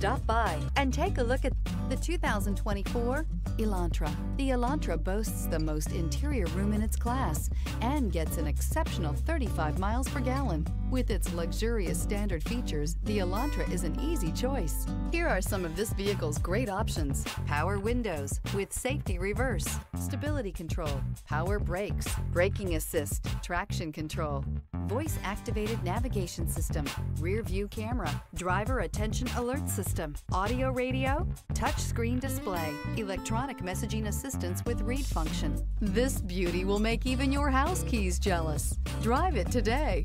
Stop by and take a look at the 2024 Elantra. The Elantra boasts the most interior room in its class and gets an exceptional 35 miles per gallon. With its luxurious standard features, the Elantra is an easy choice. Here are some of this vehicle's great options. Power windows with safety reverse, stability control, power brakes, braking assist, traction control, voice activated navigation system, rear view camera, driver attention alert system, audio radio, touchscreen display, electronic messaging assistance with read function. This beauty will make even your house keys jealous. Drive it today.